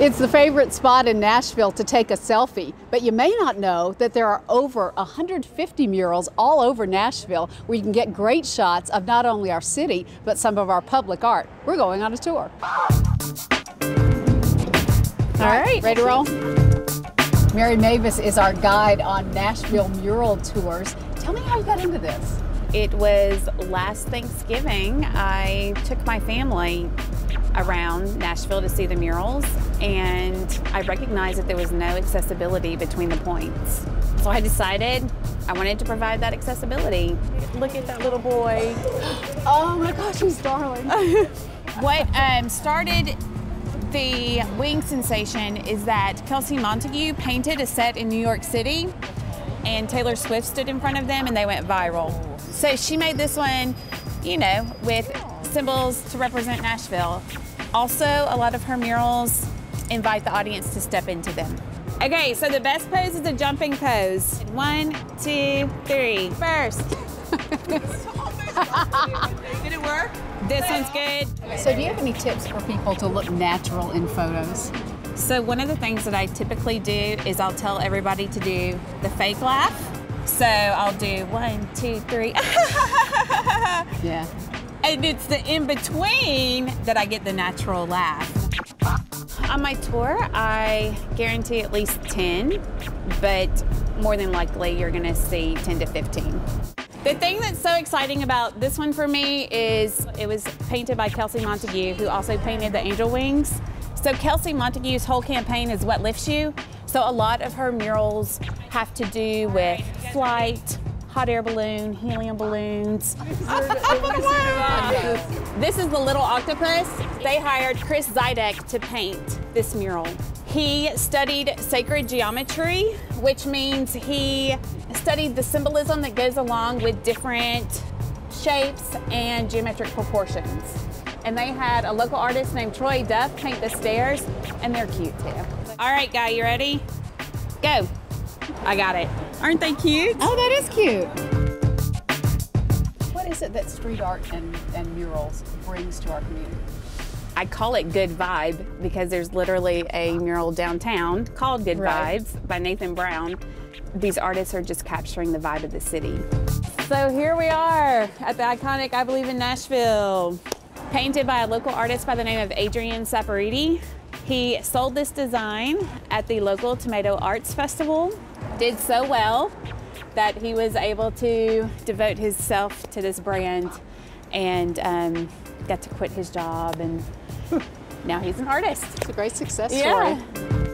It's the favorite spot in Nashville to take a selfie, but you may not know that there are over 150 murals all over Nashville where you can get great shots of not only our city, but some of our public art. We're going on a tour. All right, ready to roll? Mary Meeuwis is our guide on Nashville mural tours. Tell me how you got into this. It was last Thanksgiving. I took my family around Nashville to see the murals, and I recognized that there was no accessibility between the points. So I decided I wanted to provide that accessibility. Look at that little boy. Oh my gosh, he's darling. what um, started the wing sensation is that Kelsey Montague painted a set in New York City and Taylor Swift stood in front of them and they went viral. So she made this one, you know, with symbols to represent Nashville. Also, a lot of her murals invite the audience to step into them. Okay, so the best pose is a jumping pose. One, two, three. First. Did it work? This one's good. So do you have any tips for people to look natural in photos? So one of the things that I typically do is I'll tell everybody to do the fake laugh. So I'll do one, two, three. yeah. And it's the in between that I get the natural laugh. On my tour, I guarantee at least 10, but more than likely you're gonna see 10 to 15. The thing that's so exciting about this one for me is it was painted by Kelsey Montague, who also painted the angel wings. So Kelsey Montague's whole campaign is What Lifts You. So a lot of her murals have to do with flight, hot air balloon, helium balloons. this is the little octopus. They hired Chris Zidek to paint this mural. He studied sacred geometry, which means he studied the symbolism that goes along with different shapes and geometric proportions. And they had a local artist named Troy Duff paint the stairs, and they're cute too. All right, guy, you ready? Go. I got it. Aren't they cute? Oh, that is cute. What is it that street art and, and murals brings to our community? I call it Good Vibe because there's literally a mural downtown called Good right. Vibes by Nathan Brown. These artists are just capturing the vibe of the city. So here we are at the iconic I Believe in Nashville. Painted by a local artist by the name of Adrien Saporiti. He sold this design at the local Tomato Arts Festival did so well that he was able to devote himself to this brand and um, got to quit his job and now he's an artist. It's a great success story. Yeah.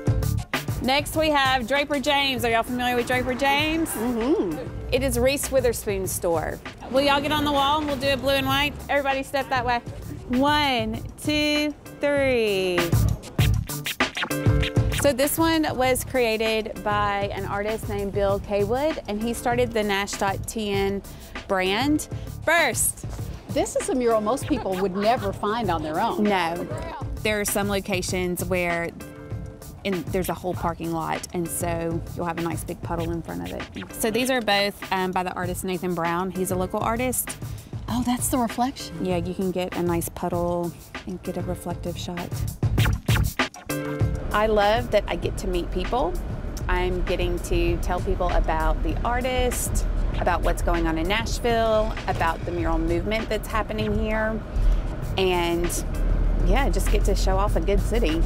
Next we have Draper James. Are y'all familiar with Draper James? Mm-hmm. It is Reese Witherspoon's store. Will y'all get on the wall? And we'll do it blue and white. Everybody step that way. One, two, three. So this one was created by an artist named Bill Kaywood, and he started the Nash.tn brand first. This is a mural most people would never find on their own. No. There are some locations where in, there's a whole parking lot, and so you'll have a nice big puddle in front of it. So these are both um, by the artist Nathan Brown. He's a local artist. Oh, that's the reflection. Yeah, you can get a nice puddle and get a reflective shot. I love that I get to meet people. I'm getting to tell people about the artist, about what's going on in Nashville, about the mural movement that's happening here, and yeah, just get to show off a good city.